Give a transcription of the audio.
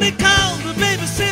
honey cow, the baby.